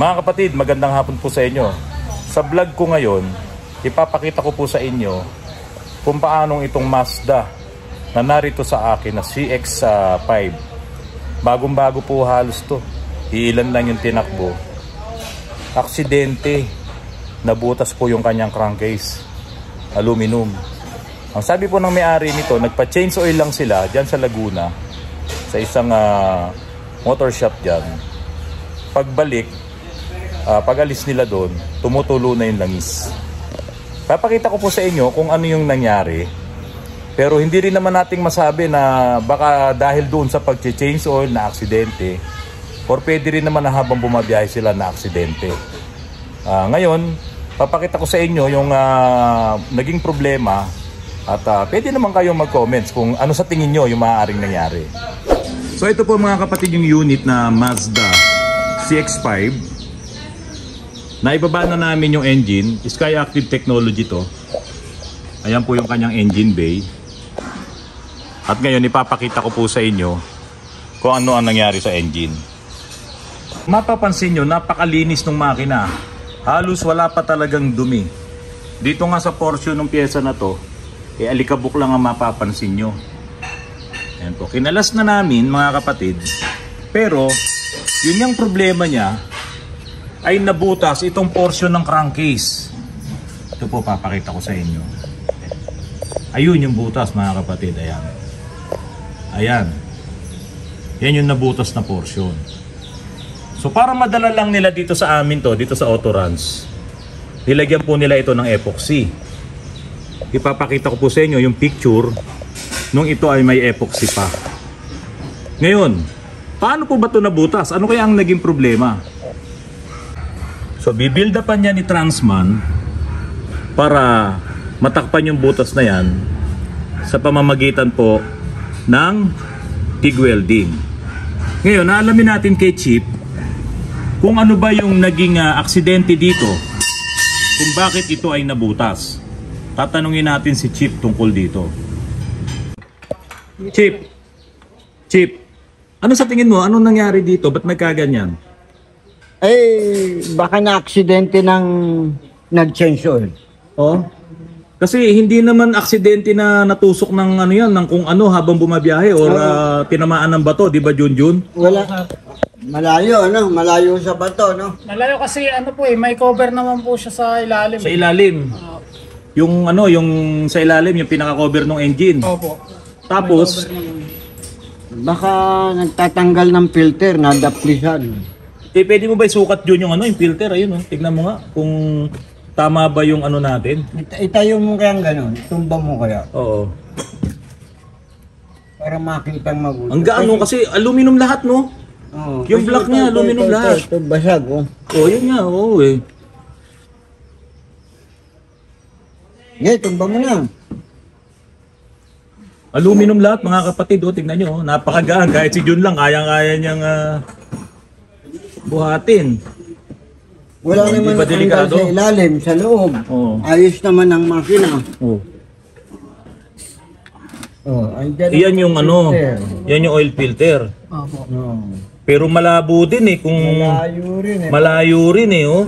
Mga kapatid, magandang hapon po sa inyo. Sa vlog ko ngayon, ipapakita ko po sa inyo kung paanong itong Mazda na narito sa akin na CX-5. Bagong-bago po halos to. Iilan lang yung tinakbo. Aksidente. Nabutas po yung kanyang crankcase. Aluminum. Ang sabi po ng may-ari nito, nagpa-change oil lang sila dyan sa Laguna sa isang ah, motor shop dyan. Pagbalik, ah, pag-alis nila doon, tumutulo na yung langis. Papakita ko po sa inyo kung ano yung nangyari. Pero hindi rin naman nating masabi na baka dahil doon sa pag-change oil na aksidente or pwede rin naman na habang bumabiyahe sila na aksidente. Ah, ngayon, papakita ko sa inyo yung ah, naging problema at ah, pwede naman kayong mag-comments kung ano sa tingin nyo yung maaaring nangyari. So ito po mga kapatid yung unit na Mazda CX-5 Naibaba na namin yung engine. Sky Active Technology to. Ayan po yung kanyang engine bay. At ngayon ipapakita ko po sa inyo kung ano ang nangyari sa engine. Mapapansin nyo, napakalinis ng makina. Halos wala pa talagang dumi. Dito nga sa portion ng pyesa na to, eh alikabok lang ang mapapansin nyo. Ayan po. Kinalas na namin mga kapatid. Pero, yun yung problema niya, ay nabutas itong portion ng crankcase. Ito po papakita ko sa inyo. Ayun yung butas mga kapatid. Ayan. Ayan. Yan yung nabutas na portion. So para madala lang nila dito sa amin to, dito sa Autoruns, nilagyan po nila ito ng epoxy. Ipapakita ko po sa inyo yung picture nung ito ay may epoxy pa. Ngayon, paano po ba ito nabutas? Ano kaya ang naging problema? So bibuild upan niya ni Transman para matakpan yung butas na yan sa pamamagitan po ng TIG welding. Ngayon, naalamin natin kay Chip kung ano ba yung naging ah, aksidente dito kung bakit ito ay nabutas. Tatanungin natin si Chip tungkol dito. Chip, Chip, ano sa tingin mo? Anong nangyari dito? Ba't nagkaganyan? Eh, baka na-aksidente ng nag-change oil. Oh. Kasi hindi naman aksidente na natusok ng ano yan, ng kung ano habang bumabiyahe or ah, tinamaan ng bato, di ba Junjun? Wala. Malayo, ano? Malayo sa bato, no? Malayo kasi ano po eh, may cover naman po siya sa ilalim. Sa ilalim. Yung ano, yung sa ilalim, yung pinaka-cover ng engine. Opo. Tapos, Baka nagtatanggal ng filter, nadaplisan. Eh, pwede mo ba isukat yun yung ano, yung filter? Ayun, oh. tignan mo nga kung tama ba yung ano natin. It- itayo mo kaya ganun, tumba mo kaya, Oo. para makita mabuti. Ang gaano kasi aluminum lahat, no? Oo, yung black ito, niya, ito, aluminum ito, lahat. Ito, ito, basag, oh. Oh, yun nga, oo eh. Ngayon, tumba mo na. Aluminum lahat mga kapatid, oh, tingnan nyo, oh, napakagaan. Kahit si Jun lang, kayang-kaya niyang ah, buhatin. Wala Hindi naman ba delikado? sa ilalim, sa loob. Oo. Ayos naman ang makina. Oh. Oh, andyan Iyan ang yung ano, filter. yan yung oil filter. Opo. Oo. Pero malabo din eh, kung Malayo rin eh. malayo rin eh, oh.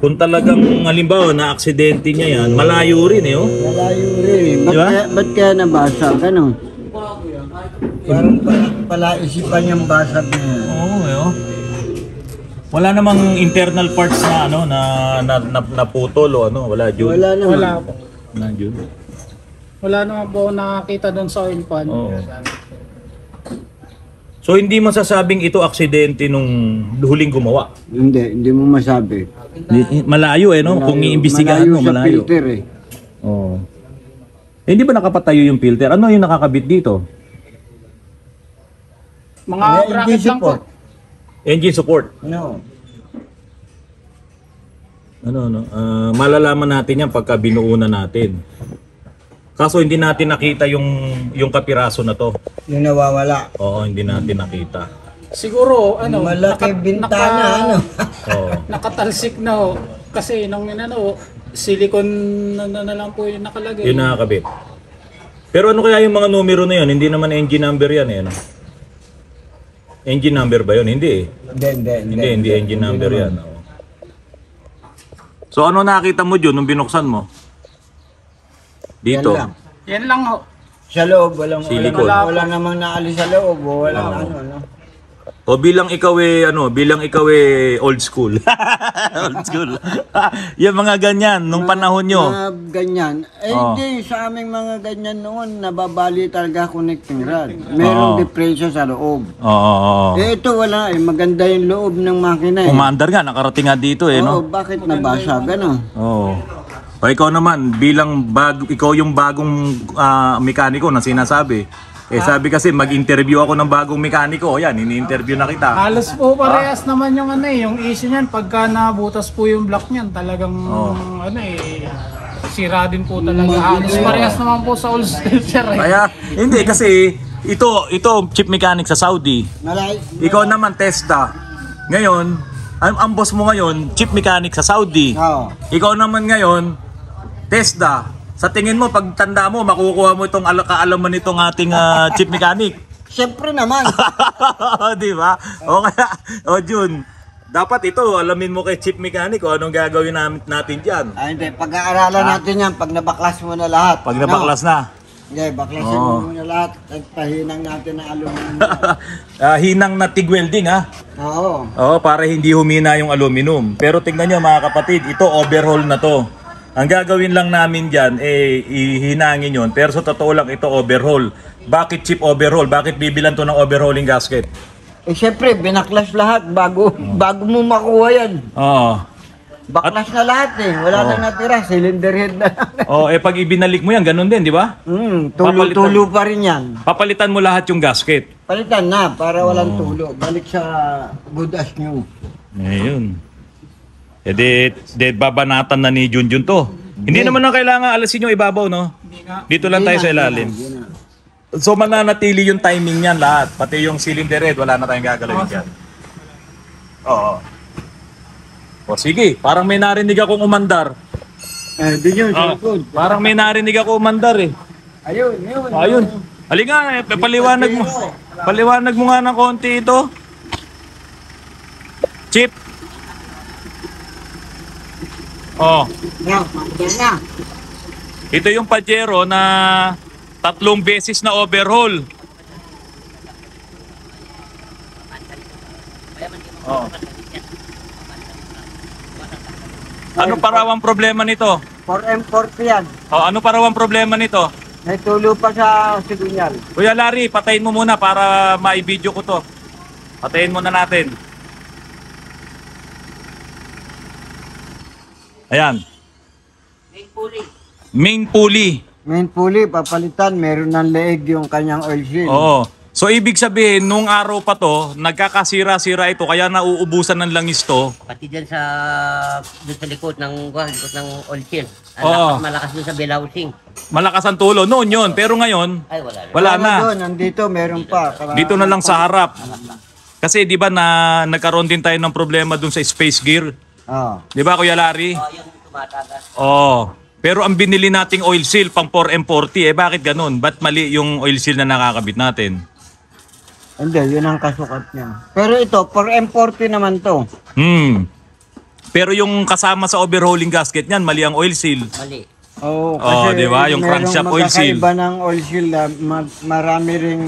Kung talagang halimbawa na aksidente niya yan, malayo rin eh, oh. Malayo rin eh. Ba't, Di ba? kaya, ba't kaya nabasa? Ganun. Parang pala, pala isipan yung basag na yan. Oo, eh, oh. Wala namang internal parts na ano na na, na, naputol o ano, wala Jun. Wala naman. Wala po. Wala Jun. Wala naman po nakakita doon sa oil pan. Oo. So hindi masasabing ito aksidente nung huling gumawa. Hindi, hindi mo masabi. Malayo eh no, kung iimbestigahan mo sa malayo. filter eh. Oo. Eh, hindi ba nakapatayo yung filter? Ano yung nakakabit dito? Mga May bracket lang po. Engine support. No. Ano no? Ah, malalaman natin yan pagka binuo na natin. Kaso hindi natin nakita yung yung kapiraso na to. Yung nawawala. Oo, hindi natin nakita. Siguro, ano, Malaki naka- bintana, naka- ano. Oo. Nakatalsik na ho. Kasi nung ano, silicone na, na, na lang po yung nakalagay. Yun nakakabit. Pero ano kaya yung mga numero na yun? Hindi naman engine number yan eh. Ano? Engine number ba yun? Hindi eh. Hindi, hindi, Hindi, hindi engine number yan. oo. So ano nakita mo dyan nung binuksan mo? Dito. Yan lang. Yan lang ho. Sa loob, walang, Silicone. walang, wala namang naalis sa loob. o Walang ano, ano. O bilang ikaw eh, ano, bilang ikaw eh old school. old school. yung mga ganyan, nung panahon nyo. Mga ganyan. Eh, Oh. hindi. Sa aming mga ganyan noon, nababali talaga connecting rod. Merong Oo. depression sa loob. Oo, oo, oo. Eh, ito wala eh. Maganda yung loob ng makina eh. Umaandar nga, nakarating nga dito eh, Oo, no? bakit nabasa? Gano'n. Oo. O ikaw naman, bilang bag, ikaw yung bagong ah, mekaniko na sinasabi. Eh sabi kasi mag-interview ako ng bagong mekaniko. O yan, ini-interview na kita. Halos po parehas naman yung ano eh, yung issue niyan pagka nabutas po yung block niyan, talagang ano eh sira din po talaga. Halos parehas naman po sa old sir eh. Kaya, hindi kasi ito, ito chip mechanic sa Saudi. Malay. Ikaw naman, Testa. Ngayon, ang, ang boss mo ngayon, chip mechanic sa Saudi. Oo. Ikaw naman ngayon, Tesda. Sa tingin mo, pag tanda mo, makukuha mo itong ala- kaalaman nitong ating ah, chip mechanic. Siyempre naman. Di ba? O kaya, o Jun, dapat ito, alamin mo kay chip mechanic kung anong gagawin namin, natin dyan. Ay, hindi. Pag-aaralan natin yan pag nabaklas mo na lahat. Pag nabaklas na. Hindi, baklasin Oo. mo muna lahat. At pahinang natin ang aluminum. Ah, hinang na TIG welding ha. Oo. Oo, para hindi humina yung aluminum. Pero tingnan nyo mga kapatid, ito overhaul na to. Ang gagawin lang namin dyan, eh, ihinangin yun. Pero sa totoo lang, ito overhaul. Bakit chip overhaul? Bakit bibilan to ng overhauling gasket? Eh, siyempre, binaklas lahat bago, bago mo makuha yan. Oo. Baklas na lahat eh. Wala nang natira. Cylinder head na lang. Oh, eh pag ibinalik mo yan, ganun din, di ba? Hmm, tulo-tulo pa rin yan. Papalitan mo lahat yung gasket. Palitan na para walang tulo. Balik sa good as new. Ayun. Eh di, di babanatan na ni Junjun to. Hindi naman na kailangan alasin yung ibabaw, no? Nga. Dito lang tayo sa ilalim. So mananatili yung timing niyan lahat. Pati yung cylinder head, wala na tayong gagalawin dyan. Oo. O sige, parang may narinig akong umandar. Eh, di yun, Ah, parang may narinig ako umandar eh. Ayun, yun. Ayun. Halika, eh, paliwanag mo. Paliwanag mo nga ng konti ito. Chip. Oh, Yan, yan na. ito yung Pajero na tatlong beses na overhaul. Oh. Ano pa raw ang problema nito? 4M40 yan. Oh, ano pa raw ang problema nito? May tulo pa sa sigunyal. Kuya Larry, patayin mo muna para ma-video ko to. Patayin muna natin. Ayan. Main pulley. Main pulley, papalitan. Meron ng leeg yung kanyang oil seal. Oo. So ibig sabihin, nung araw pa to, nagkakasira-sira ito, kaya nauubusan ng langis to. Pati dyan sa, doon sa likod ng, wah, likod ng oil seal. Ang Oo. lakas, malakas doon sa belowsing. Malakas ang tulo. Noon yun. Pero ngayon, Ay, wala. rin. wala na. Doon, nandito, meron pa. Kaya- Dito na lang sa harap. Kasi di ba na nagkaroon din tayo ng problema dun sa space gear. Oo. Di ba Kuya Larry? Oh, yung tumatagas. Oo. Pero ang binili nating oil seal pang 4M40, eh bakit ganun? Ba't mali yung oil seal na nakakabit natin? Hindi, yun ang kasukat niya. Pero ito, 4M40 naman to. Hmm. Pero yung kasama sa overhauling gasket niyan, mali ang oil seal. Mali. Oo, Oo, di ba? Yung merong crankshaft oil seal. magkakaiba ng oil seal. na ma- marami ring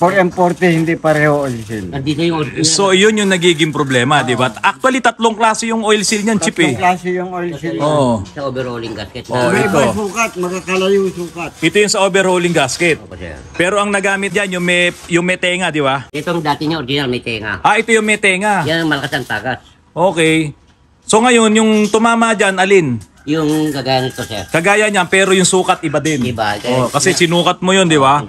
4M40, hindi pareho oil seal. Nandito yung oil seal. So yun yung nagiging problema, di ba? Actually, tatlong klase yung oil seal niyan, chip Tatlong eh. klase yung oil seal. Oo. Sa overhauling gasket. Oh, na. May ito. iba sukat, magkakalayo sukat. Ito yung sa overhauling gasket. Opo, sir. Pero ang nagamit diyan yung may yung may tenga, di ba? Itong dati niya, original, may tenga. Ah, ito yung may tenga. Yan ang malakas ang tagas. Okay. So ngayon, yung tumama diyan, alin? Yung gagaya nito, sir. Kagaya niyan, pero yung sukat iba din. Iba. Oh, kasi sinukat mo yun, di ba?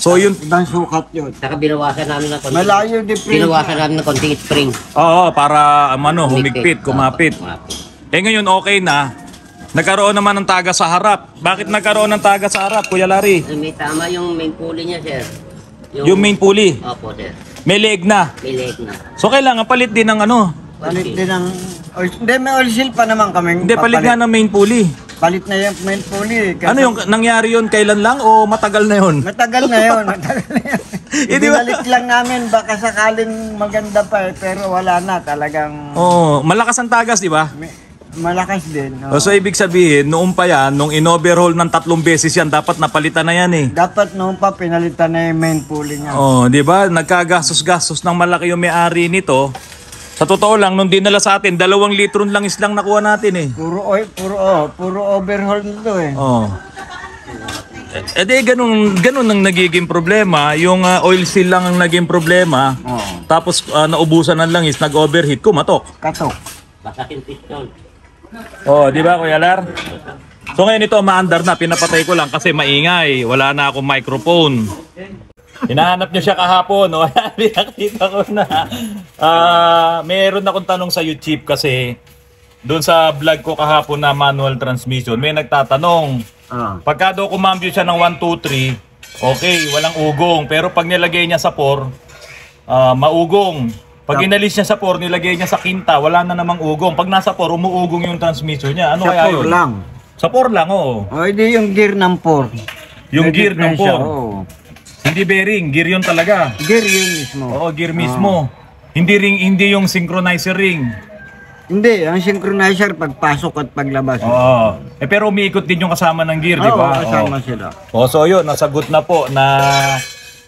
So yun, Ibang sukat yun. Saka binawasan namin ng konti. Malayo difference. Binawasan namin ng konting spring. oo, para um, ano, humigpit, kumapit. Kumapit. Eh ngayon, okay na. Nagkaroon naman ng taga sa harap. Bakit nagkaroon ng taga sa harap, Kuya Larry? Eh, May tama yung main pulley niya, sir. Yung main pulley, Opo, sir. may leg na. May leg na. So kailangan palit din ng ano. Palit din ng oil Hindi, may oil seal pa naman kami. Hindi, palit nga ng main pulley. Palit na yung main pulley. Kasi Ano yung nangyari yun? Kailan lang o matagal na yun? Matagal na yun. Matagal na yun. Eh? Ibinalik lang namin, baka sakaling maganda pa eh, pero wala na talagang Oo, malakas ang tagas, di ba? malakas din. Oh. so ibig sabihin, noong pa yan, nung in-overhaul ng tatlong beses yan, dapat napalitan na yan eh. Dapat noon pa pinalitan na yung main pulley niya. Oh, 'di ba? Nagkagastos-gastos ng malaki yung may-ari nito. Sa totoo lang, nung dinala sa atin, dalawang litron lang islang nakuha natin eh. Puro oil, puro oh, puro overhaul nito eh. Oh. Eh, eh di, ganun, ganun ang nagiging problema. Yung ah, oil seal lang ang naging problema. Oo. Tapos ah, naubusan ng langis, nag-overheat, kumatok. Katok. Oh, di ba Kuya Lar? So ngayon ito, maandar na. Pinapatay ko lang kasi maingay. Wala na akong microphone. Hinahanap niyo siya kahapon. No? Nakita ko na. Ah, meron akong tanong sa YouTube kasi doon sa vlog ko kahapon na manual transmission, may nagtatanong. Ah. Pagka daw kumambyo siya ng 1, 2, 3, okay, walang ugong. Pero pag nilagay niya sa 4, ah, maugong. Pag inalis niya sa 4, nilagay niya sa quinta, wala na namang ugong. Pag nasa 4, umuugong yung transmission niya. Ano Sa kaya yun? lang. Sa 4 lang, oo. O hindi yung gear ng 4. Yung gear ng 4. Oo. Hindi bearing, gear yun talaga. Gear yun mismo. Oo, gear mismo. Hindi ring hindi yung synchronizer ring. Hindi, ang synchronizer pagpasok at paglabas. Oo. Eh pero umiikot din yung kasama ng gear, di Oo, ba? kasama Oo. sila. Oh, so yun, nasagot na po na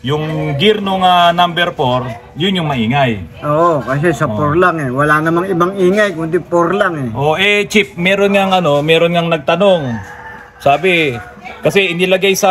yung gear nung ah, number 4, yun yung maingay. Oo, kasi sa 4 lang eh. Wala namang ibang ingay, kundi 4 lang eh. Oh, eh Chip, meron ngang ano, meron ngang nagtanong. Sabi, kasi inilagay sa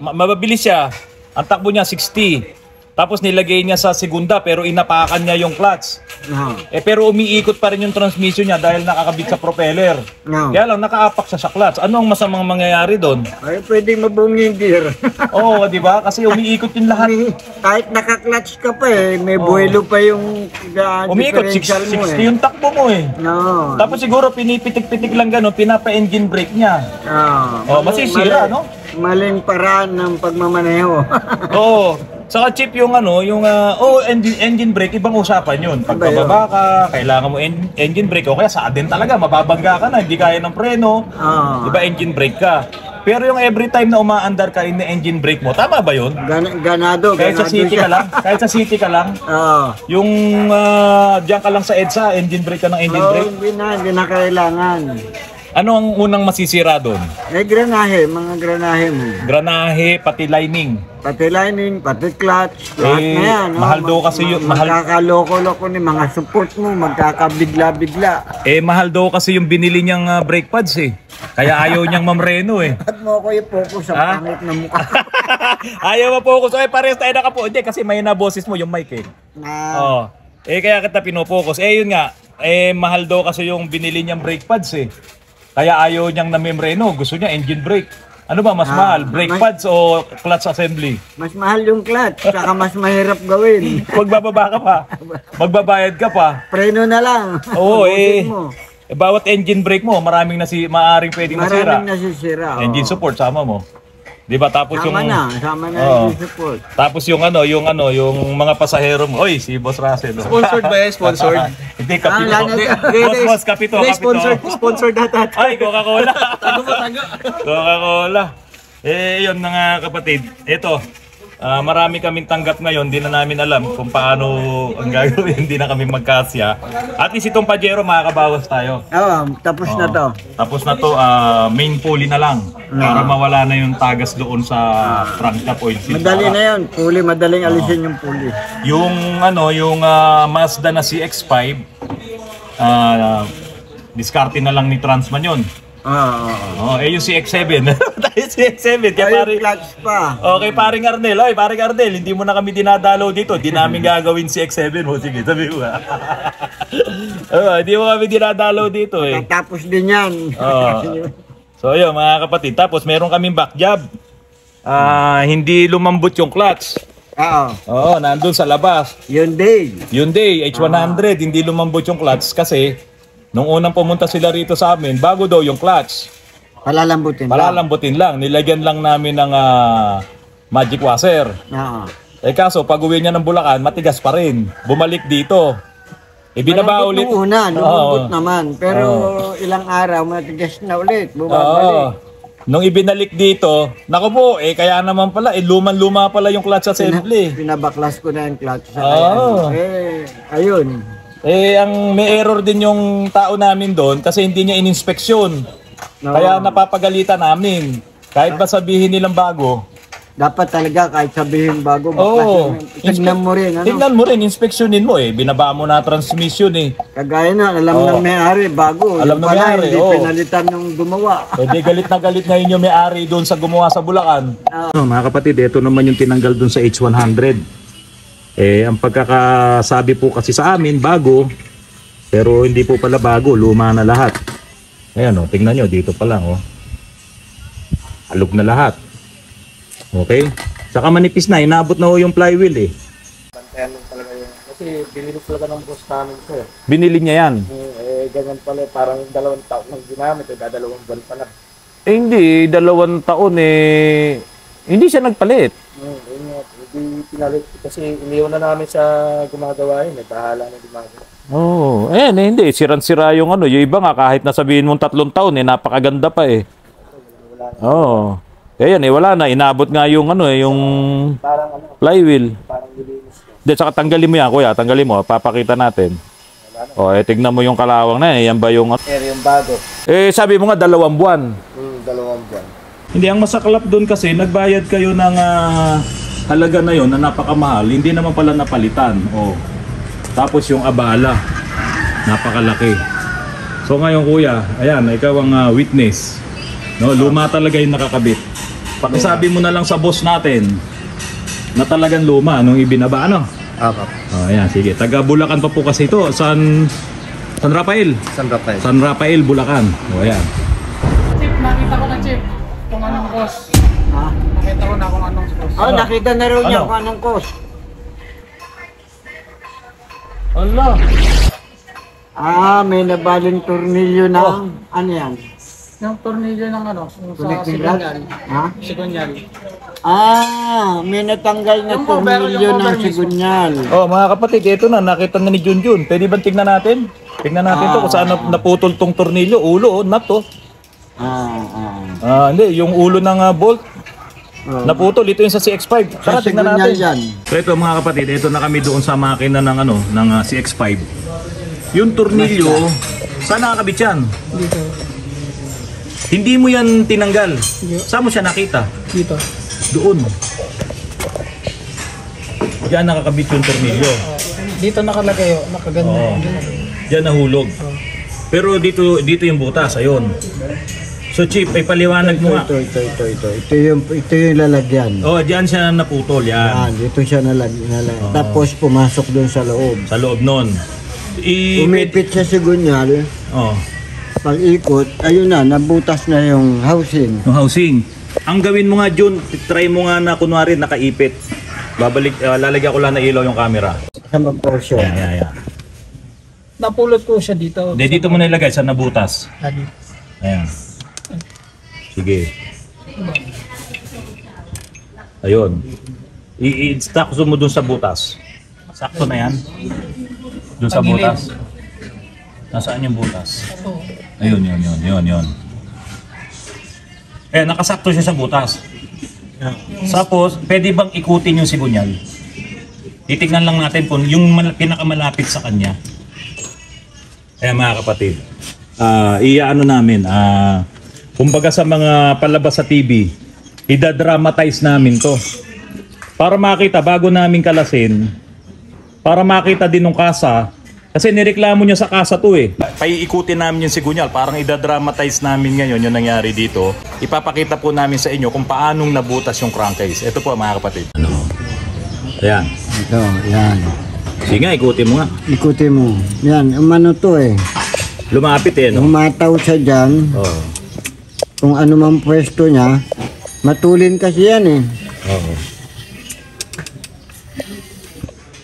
ma- mababilis siya. Ang takbo niya 60. Tapos nilagay niya sa segunda pero inapakan niya yung clutch. Oo. Eh pero umiikot pa rin yung transmission niya dahil nakakabit sa propeller. Oo. Kaya lang nakaapak siya sa clutch. Ano ang masamang mangyayari doon? Ay, pwedeng mabungi yung gear. Oo, di ba? Kasi umiikot yung lahat. May- Kahit naka-clutch ka pa eh, may buwelo pa yung uh, Umiikot, differential 60 mo 60 eh. yung takbo mo eh. No. Tapos siguro pinipitik-pitik lang gano'n, pinapa-engine brake niya. Ah, Oh, masisira, no? Maling paraan ng pagmamaneho. Oo. Saka chip yung ano, yung ah, oh engine, engine brake ibang usapan 'yun. Pag Iba bababa ka, kailangan mo en- engine brake o kaya sa atin talaga mababangga ka na, hindi kaya ng preno. Ah. 'Di ba engine brake ka? Pero yung every time na umaandar ka in engine brake mo, tama ba 'yun? Gan- ganado, Kahit sa ganado city siya. ka lang, kahit sa city ka lang, Oo. yung ah, diyan ka lang sa EDSA, engine brake ka ng engine Oo, brake. hindi na, hindi na kailangan. Ano ang unang masisira doon? Eh, granahe, mga granahe mo. Granahe, pati lining. Pati lining, pati clutch, lahat Eh, na yan. no? mahal daw kasi yun, mahal- Magkakaloko-loko ni mga support mo, magkakabigla-bigla. Eh mahal daw kasi yung binili niyang ah, brake pads eh. Kaya ayaw niyang mamreno eh. At mo ako i-focus sa Ha? pangit na mukha. Ayaw ma-focus. Ay, parehas tayo nakapo. Hindi, kasi may na boses mo yung mic eh. na, Oo. Eh, kaya kita pinopokus. Eh, yun nga. Eh, mahal daw kasi yung binili niyang brake pads eh. Kaya ayaw niyang namemreno. Gusto niya engine brake. Ano ba mas Ah, mahal? Brake may- pads o clutch assembly? mas mahal yung clutch, saka mas mahirap gawin. Magbababa ka pa. Magbabayad ka pa. Preno na lang. Oo, eh. mo. eh. Bawat engine brake mo, maraming nasi, maaring pwedeng masira. Maraming nasisira. oo. Engine support, sama mo. Di ba? Tapos Sama yung... na, sama na yung support. Tapos yung ano, yung ano, yung mga pasahero mo. Oy, si Boss Russell. Sponsored ba yan? Sponsored? Hindi, kapito. Ah, boss, boss, kapito, kapito. sponsored, sponsored na tat. Ay, Coca-Cola. Coca-Cola. Eh, yun mga kapatid. Ito, ah, marami kaming tanggap ngayon. Di na namin alam kung paano ang gagawin. Hindi na kami magkasya. At least itong Pajero, makakabawas tayo. Oo, tapos na to. Tapos na to, ah, main pulley na lang. Para mawala na yung tagas doon sa trunk top oil seal. Madali na yun. Puli, madaling alisin yung puli. Yung ano, yung ah, Mazda na CX-5, ah, diskarte na lang ni Transman yun. Oo, oo, oo. Oh, eh yung CX-7. Tayo CX-7. Kaya Ay, pare, clutch pa. okay, paring Arnel. Oy, paring Arnel, hindi mo na kami dinadalaw dito. Di namin gagawin CX-7 mo. Sige, sabi mo. oh, hindi mo kami dinadalaw dito eh. Tapos din yan. Oo. So yun mga kapatid, tapos meron kaming back job. Ah, hindi lumambot yung clutch. Oo. Oo, nandun sa labas. Yun din. Hyundai H100, hindi lumambot yung clutch kasi nung unang pumunta sila rito sa amin, bago daw yung clutch, Palalambutin. lang. palalambutin lang. Nilagyan lang namin ng ah, magic washer. Oo. Eh kaso, pag uwi niya ng Bulacan, matigas pa rin. Bumalik dito. Eh, binaba Malambot ulit. nung una, lumambot Oo. naman. Pero ilang araw, matigas na ulit. Oo. Bumabalik. Nung ibinalik dito, nako po, eh kaya naman pala, eh luman-luma pala yung clutch assembly. Pinabaklas ko na yung clutch sa Oo. Eh, ayun. Eh, ang may error din yung tao namin doon kasi hindi niya ininspeksyon. No. Kaya napapagalitan namin. Kahit ba sabihin nilang bago, Dapat talaga kahit sabihin bago, Oo. mo. Tignan mo rin. Ano? tingnan mo rin, inspeksyonin mo eh. Binaba mo na transmission eh. Kagaya na, alam Oo. ng may-ari, bago. Alam ng may-ari, Hindi oo. pinalitan ng gumawa. Di galit na galit ngayon yung may-ari doon sa gumawa sa Bulacan. No, mga kapatid, ito naman yung tinanggal doon sa H100. Eh, ang pagkakasabi po kasi sa amin, bago. Pero hindi po pala bago, luma na lahat. Ayan o, tingnan nyo, dito pa lang o. Halog na lahat. Okay? Saka manipis na, inabot na ho yung flywheel eh. Bantayan lang talaga yun. Kasi binili talaga ng boss namin ko eh. Binili niya yan. Eh, ganyan pala, parang dalawang taon nang ginamit, eh, dadalawang buwan pa na. Eh hindi, dalawang taon eh. Hindi siya nagpalit. Hmm, yun nga, hindi pinalit. Kasi iniwan na namin sa gumagawa yun, eh, bahala na gumagawa. Oo, oh, eh hindi, siran-sira yung ano, yung iba nga kahit nasabihin mong tatlong taon eh, napakaganda pa eh. Oo. Oh. Eh yan eh, wala na, inabot nga yung ano eh, yung Parang ano, flywheel. parang nilinis ko. Hindi, saka tanggalin mo yan kuya, tanggalin mo, papakita natin. O, eh tignan mo yung kalawang na eh, yan ba yung... Eh, yung bago. Eh sabi mo nga dalawang buwan. Hmm, dalawang buwan. Hindi, ang masaklap doon kasi, nagbayad kayo ng ah, halaga na yon na napakamahal, hindi naman pala napalitan. Oh. Tapos yung abala, napakalaki. So ngayon kuya, ayan, ikaw ang ah, witness. No, luma talaga yung nakakabit. Pakisabi mo na lang sa boss natin na talagang luma nung ibinaba, ano? Ako. Oh, ayan, sige. Taga Bulacan pa po kasi ito. San, San Rafael. San Rafael. San Rafael, Bulacan. O, ayan. Chip, nakita ko na chip. Oh, nakita na rin niya Ano? kung anong cost. Allah. Ah, may nabaling tornilyo ng, Oh. ano yan? Yung tornilyo ng ano, yung sa Connecting rod? Ha? Sigunyal. Ah, may natanggal na Yung cover, tornilyo yung ng cover mismo. sigunyal. Oh, mga kapatid, ito na, nakita na ni Junjun. Pwede ba tignan natin? Tignan natin to kung saan nap- naputol tong tornilyo. Ulo, oh, nut to. Ah, ah. Ah, hindi, yung ulo ng ah, bolt, Oh. naputol. Ito yung sa CX-5. Tara, sigunyal natin. yan. So ito mga kapatid, ito na kami doon sa makina ng ano, ng ah, CX-5. Yung tornilyo, saan nakakabit yan? Dito. Hindi mo yan tinanggal. Saan mo siya nakita? Dito. Doon. Diyan nakakabit yung tornilyo. Dito nakalagay, oh. Nakaganda. Oo. Diyan nahulog. Pero dito dito yung butas, ayun. So Chief, ay paliwanag mo nga. Ito, ito, ito, ito. Ito yung, ito yung lalagyan. Oh, diyan siya naputol, Ah, yan. dito siya nalag, nalag. Tapos pumasok doon sa loob. Sa loob nun. I Umipit sa sigunyal, Oh, pag ikot, ayun na, nabutas na yung housing. yung housing. Ang gawin mo nga, Jun, try mo nga na kunwari nakaipit. Babalik, uh, lalagyan ko lang na ilaw yung camera. Sa portion. Ayan, ayan, ayan. Napulot ko siya dito. Hindi, dito mo na ilagay sa nabutas. Ah, dito. Ayan. Sige. Ayun. I-stack mo dun sa butas. Sakto na yan. Dun sa butas. Nasaan yung butas? Ayun, yun, yun, yun, yun. Eh, nakasakto siya sa butas. Tapos, pwede bang ikutin yung sigunyal? Titignan lang natin kung yung mal- pinakamalapit sa kanya. Kaya mga kapatid, ah iaano namin, ah kumbaga sa mga palabas sa TV, idadramatize namin to. Para makita, bago namin kalasin, para makita din ng kasa, kasi nireklamo niya sa kasa to eh. Paiikutin namin yung sigunyal, parang idadramatize namin ngayon yung nangyari dito. Ipapakita po namin sa inyo kung paanong nabutas yung crankcase. Ito po mga kapatid. Ano? Ayan. Ito, yan. Sige nga, ikutin mo nga. Ikutin mo. Yan, umano to eh. Lumapit eh, no? Humataw siya dyan, Oo. Kung ano mang pwesto niya, matulin kasi yan eh. Oo.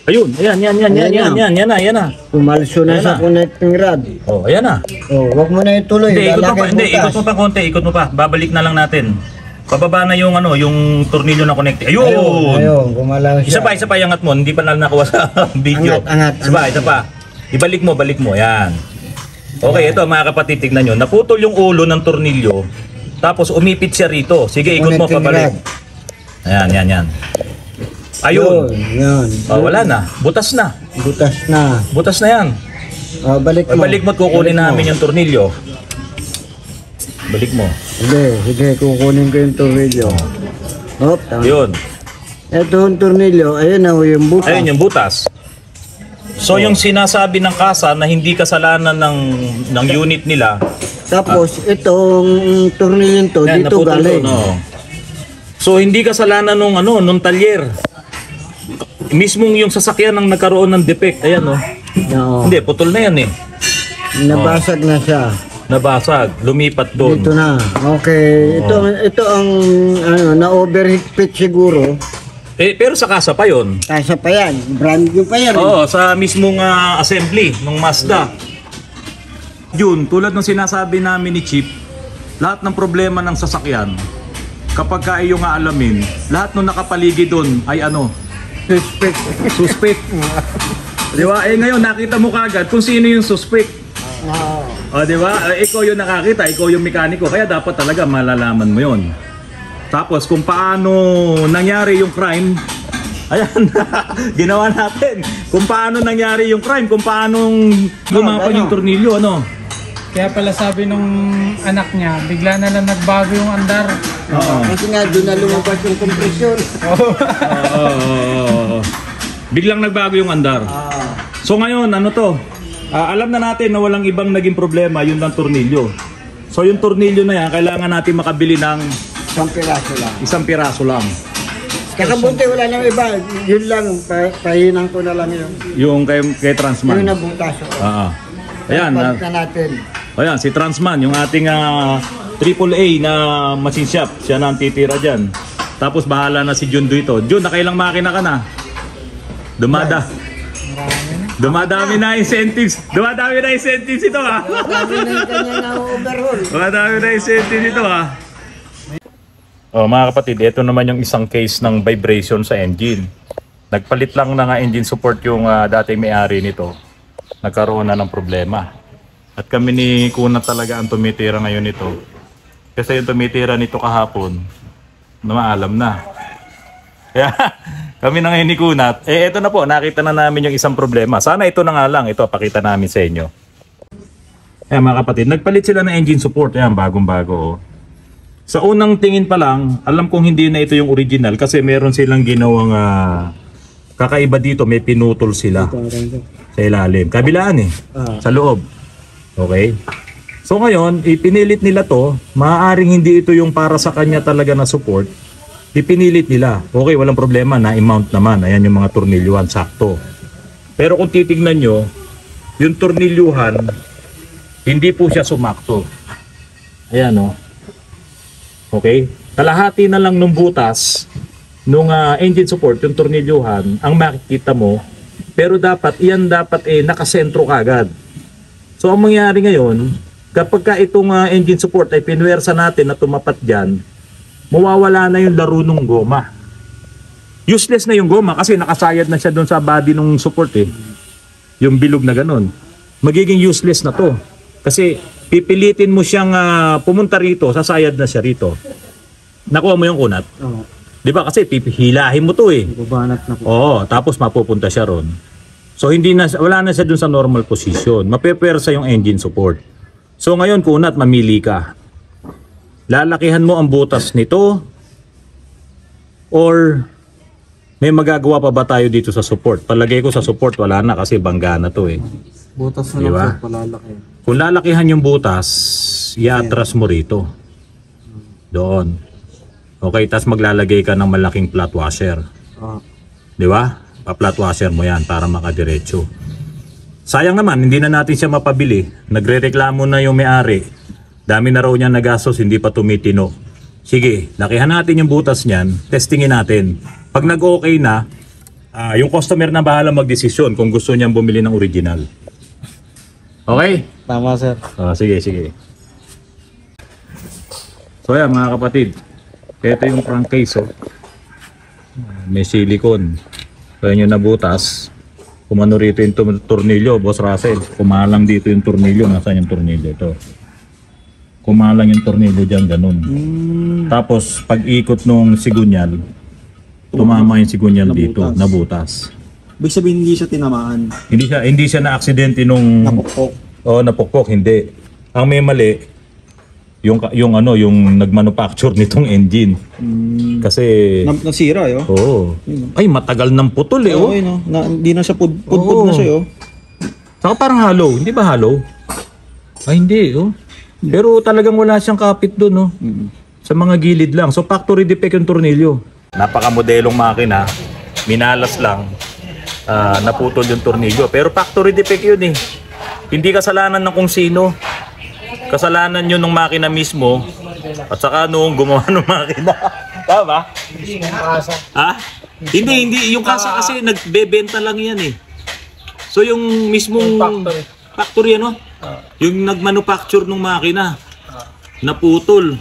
Ayun, ayan, yan, yan, yan, Ayan yan, yan, yan yan na. Pumalso na Ayan sa connecting rod. Oh, ayan na. Oh, wag mo na ituloy. Hindi, ikot mo pa, hindi, ikot mo pa konti, ikot mo pa. Babalik na lang natin. Bababa na yung ano, yung tornilyo na connect. Ayun! Ayun, ayun, gumalaw siya. Isa pa, isa pa yung angat mo, hindi pa na nakuha sa video. Angat, angat, Isa pa, isa pa. Ibalik mo, balik mo, yan. Okay, ito mga kapatid, tignan nyo. Naputol yung ulo ng tornilyo. Tapos umipit siya rito. Sige, ikot mo pabalik. Ayan, yan, yan. Ayun. Yun. Oh, wala na. Butas na. Butas na. Butas na yan. Oh, balik mo. Balik mo at kukunin Balik mo. namin yung tornilyo. Balik mo. Hindi, sige, kukunin ko yung tornilyo. Hop, tama. Yun. Ito yung tornilyo, ayun na ho yung butas. Ayun yung butas. So yung sinasabi ng kasa na hindi kasalanan ng ng unit nila, Tapos, itong tornilyo to, yan, dito naputol galing. doon, oo. So hindi kasalanan nung ano, nung talyer. Mismong yung sasakyan ang nagkaroon ng defect. Ayan oh. Oo. Hindi, putol na yan eh. Nabasag na siya. Nabasag, lumipat doon. Dito na. Okay. Ito, ito ang ano, na-overheat fit siguro. Eh, pero sa kasa pa yon. Kasa pa yan. Brand new pa yan. Oo, sa mismong ah, assembly ng Mazda. Yun, tulad ng sinasabi namin ni Chip, lahat ng problema ng sasakyan, kapag ka iyong aalamin, lahat ng nakapaligid doon ay ano, Suspect. suspect. di ba? Eh ngayon, nakita mo kagad kung sino yung suspect. Oo. O, di ba? Eh, ikaw yung nakakita, ikaw yung mekaniko, kaya dapat talaga malalaman mo yon. Tapos kung paano nangyari yung crime, ayan, ginawa natin. Kung paano nangyari yung crime, kung paano lumapan ano? yung tornilyo, ano? Kaya pala sabi nung anak niya, bigla na lang nagbago yung andar. Oo. Kasi nga doon na lumabas yung kompresyon. Oo, oo, oo. Biglang nagbago yung andar. Ah. So ngayon, ano to? Ah, alam na natin na walang ibang naging problema, yun lang tornilyo. So yung tornilyo na yan, kailangan natin makabili ng Isang piraso lang. isang piraso lang. Kakabuti wala nang iba. Yun lang. Pa, pahinang ko na lang yun. Yung kay, kay Transman. Yung nabutas. Oh. Oo. Ayan, Palit na, na natin. Ayan, si Transman, yung ating ah, AAA na machine shop, siya na ang titira dyan. Tapos bahala na si Jun dito. Jun, nakailang makina ka na? Dumada. Dumadami na incentives. Dumadami na incentives ito ha. Sabi na yung kanya na overhaul. Dumadami na incentives ito ha. Oh, mga kapatid, ito naman yung isang case ng vibration sa engine. Nagpalit lang na nga engine support yung ah, dating may-ari nito. Nagkaroon na ng problema. At kami ni Kuna talaga ang tumitira ngayon nito. Kasi yung tumitira nito kahapon, na maalam na. Kaya kami na ngayon ni Kunat, eh ito na po, nakita na namin yung isang problema. Sana ito na nga lang, ito pakita namin sa inyo. Eh mga kapatid, nagpalit sila ng engine support, yan bagong-bago. Oh. Sa unang tingin pa lang, alam kong hindi na ito yung original kasi meron silang ginawang ah, kakaiba dito, may pinutol sila sa ilalim. Kabilaan eh, Ah. sa loob. Okay? So ngayon, ipinilit nila to, maaaring hindi ito yung para sa kanya talaga na support, ipinilit nila. Okay, walang problema, na-mount naman. Ayan yung mga tornilyuhan, sakto. Pero kung titignan nyo, yung tornilyuhan, hindi po siya sumakto. Ayan o. Okay? Kalahati na lang nung butas, nung ah, engine support, yung tornilyuhan, ang makikita mo, pero dapat, iyan dapat eh, nakasentro kagad. So ang mangyari ngayon, kapag ka itong ah, engine support ay pinwersa natin na tumapat dyan, mawawala na yung laro ng goma. Useless na yung goma kasi nakasayad na siya doon sa body ng support eh. Yung bilog na ganun. Magiging useless na to. Kasi pipilitin mo siyang ah, pumunta rito, sasayad na siya rito. Nakuha mo yung kunat. Oo. Di ba? Kasi pipihilahin mo to eh. Bubanat na po. Oo, tapos mapupunta siya ron. So hindi na wala na siya dun sa normal position. Mapepersa yung engine support. So ngayon kunat mamili ka. Lalakihan mo ang butas nito or may magagawa pa ba tayo dito sa support? Palagay ko sa support wala na kasi bangga na to eh. Butas Di ba? palalaki. Kung lalakihan yung butas, iatras mo rito. Doon. Okay, tapos maglalagay ka ng malaking flat washer. Ah. Di ba? Pa-flat washer mo yan para makadiretso. Sayang naman, hindi na natin siya mapabili. Nagre-reklamo na yung may-ari. Dami na raw niya nagastos, hindi pa tumitino. Sige, lakihan natin yung butas niyan, testingin natin. Pag nag-okay na, ah, yung customer na bahala magdesisyon kung gusto niyang bumili ng original. Okay? Tama sir. Ah, sige, sige. So yan mga kapatid, ito yung crankcase oh. May silicone. Kaya nyo nabutas. Kumano rito yung tornilyo, Boss Russell. Kumalang dito yung tornilyo. Nasaan yung tornilyo? Ito. Kumalang yung tornilyo dyan, ganun. Hmm. Tapos, pag ikot nung sigunyal, tumama yung sigunyal dito, nabutas. Ibig sabihin hindi siya tinamaan. Hindi siya hindi siya na aksidente nung Napukpok. Oh, napukpok hindi. Ang may mali yung yung ano, yung nagmanufacture nitong engine. Hmm. Kasi Na, nasira yo. Oo. Ay, matagal ng putol eh, oh. No? Na, hindi na siya pud, pudpud Oo. na siya, oh. Saka parang hollow, hindi ba hollow? Ay, hindi, oh. Pero talagang wala siyang kapit doon, oh. Sa mga gilid lang. So, factory defect yung tornilyo. Napakamodelong makina. Minalas lang. Ah, naputol yung tornilyo. Pero factory defect yun, eh. Hindi kasalanan ng kung sino. Kasalanan yun ng makina mismo. At saka noong gumawa ng makina. Tama? Ha? Hindi, hindi. Yung kasa kasi nagbebenta lang yan eh. So yung mismong factory. factory ano? Yung nagmanufacture ng makina. Naputol.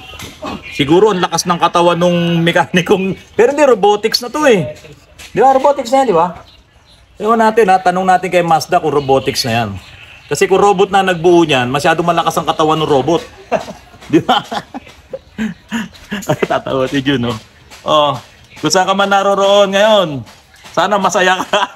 Siguro ang lakas ng katawan nung mekanikong... Pero hindi, robotics na to eh. Di ba, robotics na yan, di ba? Ewan natin ha, tanong natin kay Mazda kung robotics na yan. Kasi kung robot na nagbuo niyan, masyado malakas ang katawan ng robot. di ba? Ay, tatawa si Jun, no? Oh, kung saan ka man naroroon ngayon, sana masaya ka.